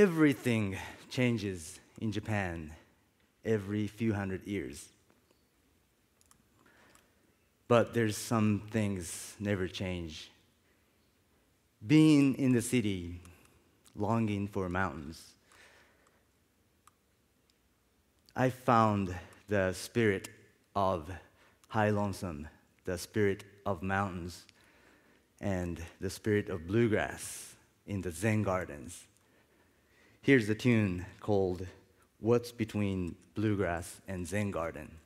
Everything changes in Japan every few hundred years. But there's some things never change. Being in the city, longing for mountains, I found the spirit of high lonesome, the spirit of mountains, and the spirit of bluegrass in the Zen gardens. Here's a tune called What's Between Bluegrass and Zen Garden.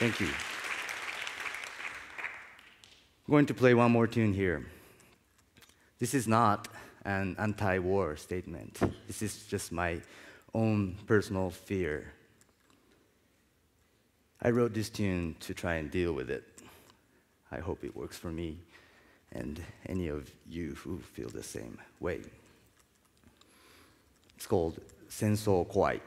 Thank you. I'm going to play one more tune here. This is not an anti war statement, this is just my own personal fear. I wrote this tune to try and deal with it. I hope it works for me and any of you who feel the same way. It's called "Sensō Kwai.